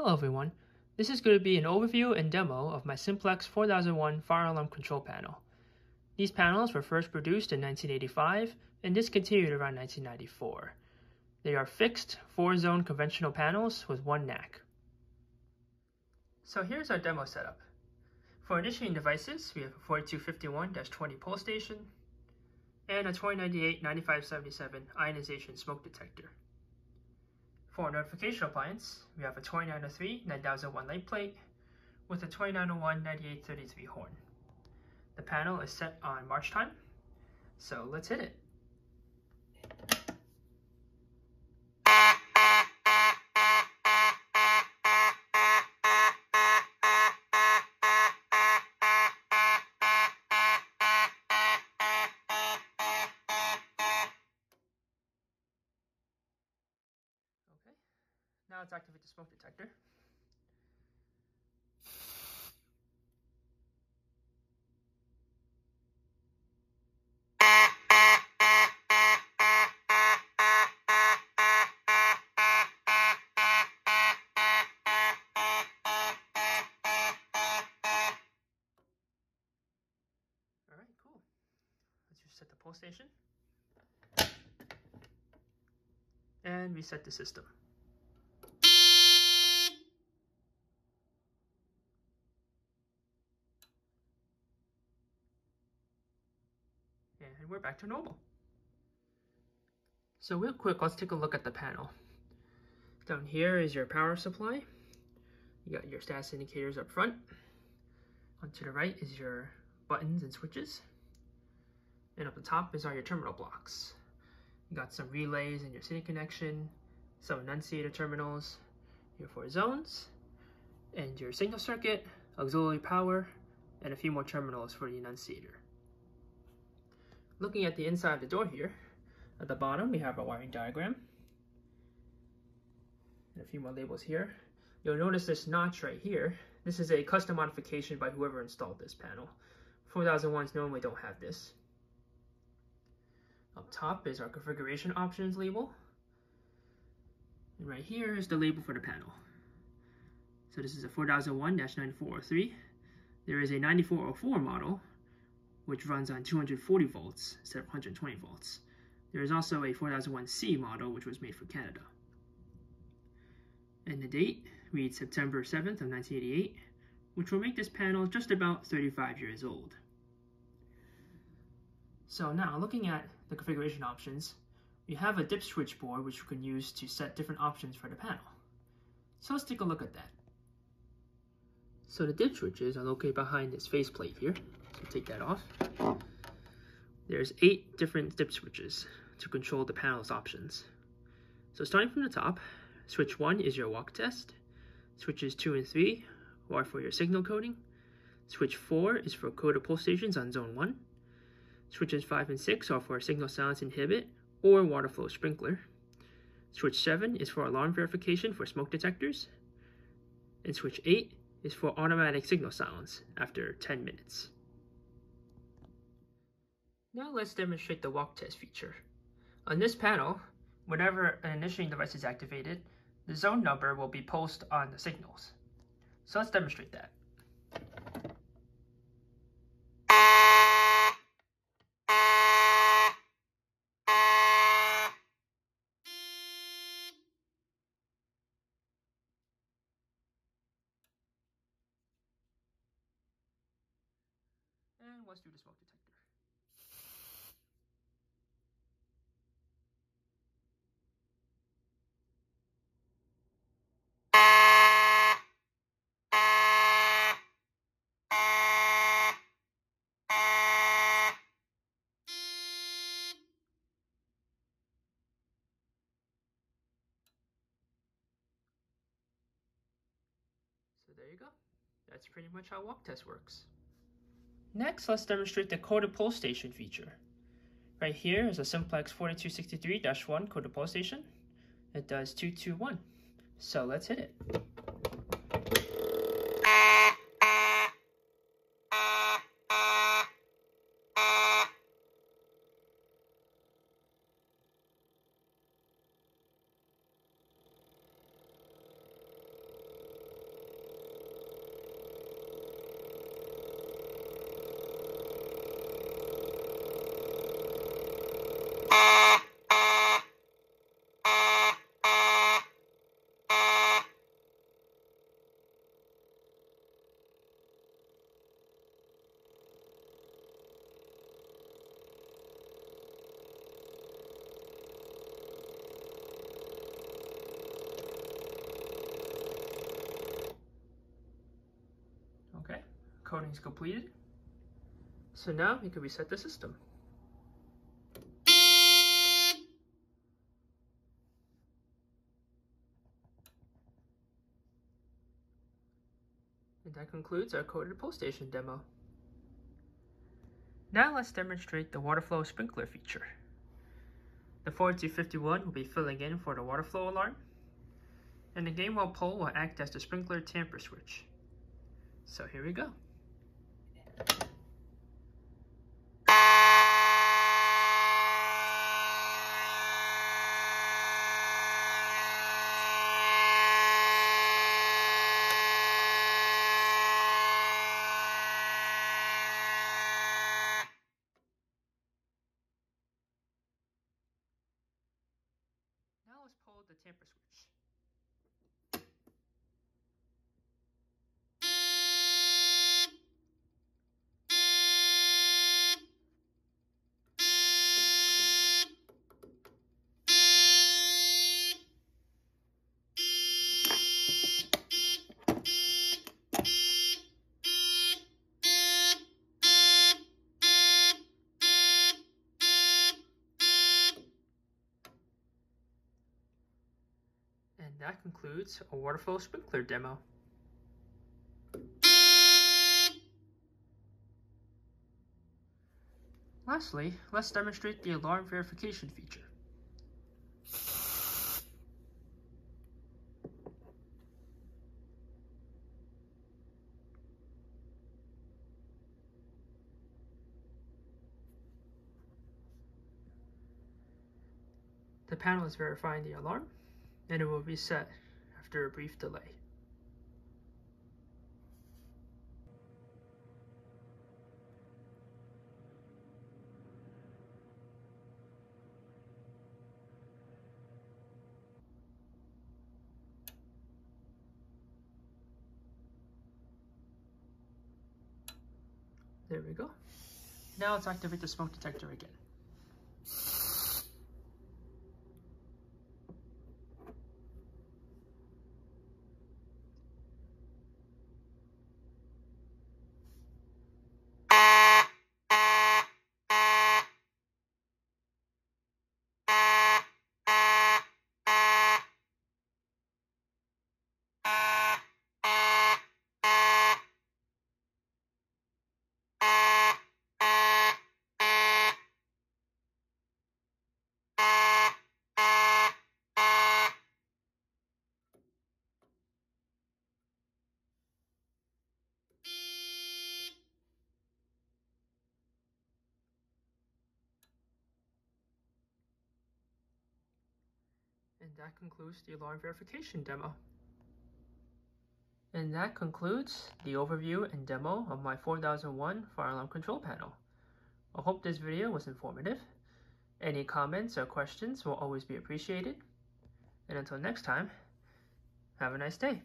Hello everyone, this is going to be an overview and demo of my Simplex 4001 fire alarm control panel. These panels were first produced in 1985 and discontinued around 1994. They are fixed, four-zone conventional panels with one NAC. So here's our demo setup. For initiating devices, we have a 4251-20 pull station and a 2098-9577 ionization smoke detector. For notification appliance, we have a 2903 9001 light plate with a 2901 9833 horn. The panel is set on march time, so let's hit it. Now let's activate the smoke detector. Alright, cool. Let's reset the pull station. And reset the system. And we're back to normal. So real quick, let's take a look at the panel. Down here is your power supply. You got your status indicators up front. On to the right is your buttons and switches. And up the top is all your terminal blocks. You got some relays and your city connection, some annunciator terminals, your four zones, and your signal circuit, auxiliary power, and a few more terminals for the annunciator. Looking at the inside of the door here, at the bottom we have a wiring diagram. And a few more labels here. You'll notice this notch right here. This is a custom modification by whoever installed this panel. 4001s normally don't have this. Up top is our configuration options label. And right here is the label for the panel. So this is a 4001-9403. There is a 9404 model which runs on 240 volts instead of 120 volts. There is also a 4001C model, which was made for Canada. And the date reads September 7th of 1988, which will make this panel just about 35 years old. So now, looking at the configuration options, we have a dip switch board which we can use to set different options for the panel. So let's take a look at that. So the dip switches are located behind this faceplate here. Take that off. There's eight different dip switches to control the panel's options. So starting from the top, switch 1 is your walk test, switches 2 and 3 are for your signal coding, switch 4 is for coded pull stations on zone 1, switches 5 and 6 are for signal silence inhibit or water flow sprinkler, switch 7 is for alarm verification for smoke detectors, and switch 8 is for automatic signal silence after 10 minutes. Now let's demonstrate the walk test feature. On this panel, whenever an initiating device is activated, the zone number will be pulsed on the signals. So let's demonstrate that. And let's do the smoke detector. Go. That's pretty much how walk test works. Next, let's demonstrate the coded pull station feature. Right here is a Simplex 4263-1 coded pull station. It does 221. So let's hit it. Coding is completed. So now we can reset the system. And that concludes our coded pull station demo. Now let's demonstrate the water flow sprinkler feature. The 4251 will be filling in for the water flow alarm, and the Gamewell pull will act as the sprinkler tamper switch. So here we go. Now let's pull the tamper switch. That concludes a water flow sprinkler demo. Lastly, let's demonstrate the alarm verification feature. The panel is verifying the alarm, and it will reset after a brief delay. There we go. Now let's activate the smoke detector again. And that concludes the alarm verification demo. And that concludes the overview and demo of my 4001 fire alarm control panel. I hope this video was informative. Any comments or questions will always be appreciated. And until next time, have a nice day.